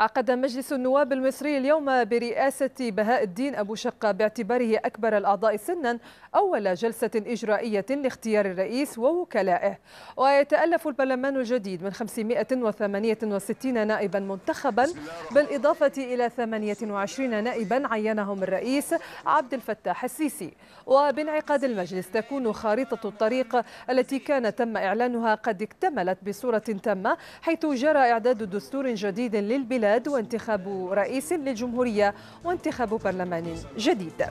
عقد مجلس النواب المصري اليوم برئاسة بهاء الدين أبو شقة باعتباره أكبر الأعضاء سنا أول جلسة إجرائية لاختيار الرئيس ووكلائه. ويتألف البرلمان الجديد من 568 نائبا منتخبا بالإضافة إلى 28 نائبا عينهم الرئيس عبد الفتاح السيسي. وبانعقاد المجلس تكون خارطة الطريق التي كان تم إعلانها قد اكتملت بصورة تامة حيث جرى إعداد دستور جديد للبلاد. وانتخاب رئيس للجمهورية وانتخاب برلمان جديد.